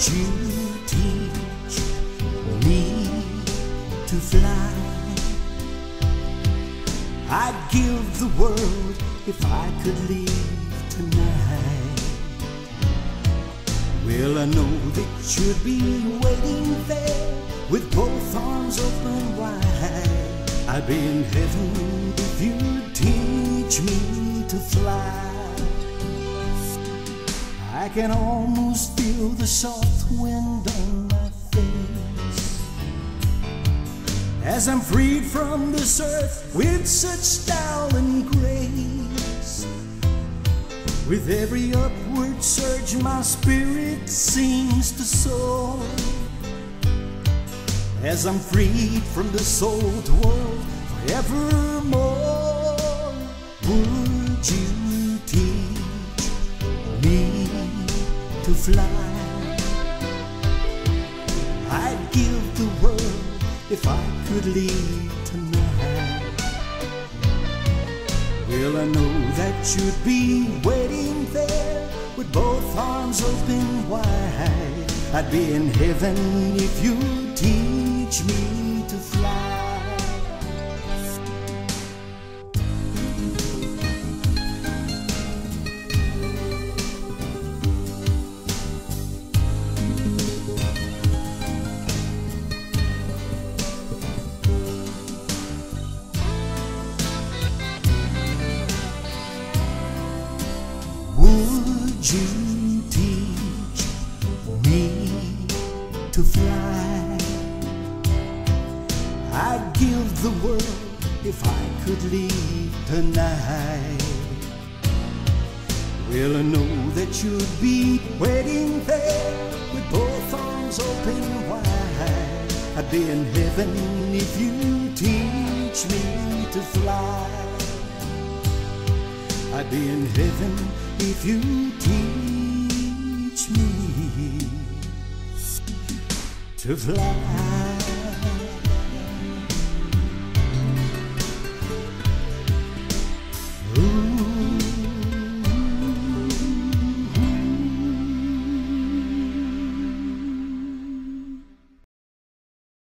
You teach me to fly? I'd give the world if I could leave tonight. Well, I know that you'd be waiting there with both arms open wide. I'd be in heaven if you'd teach me to fly. I can almost feel the soft wind on my face as I'm freed from this earth with such style and grace. With every upward surge, my spirit seems to soar as I'm freed from this old world forevermore. Would you to fly? I'd give the world if I could leave tonight. Well, I know that you'd be waiting there with both arms open wide. I'd be in heaven if you'd teach me Would you teach me to fly? I'd give the world if I could leave tonight. Well, I know that you'd be waiting there with both arms open wide. I'd be in heaven if you teach me to fly. I'd be in heaven if you teach me to fly.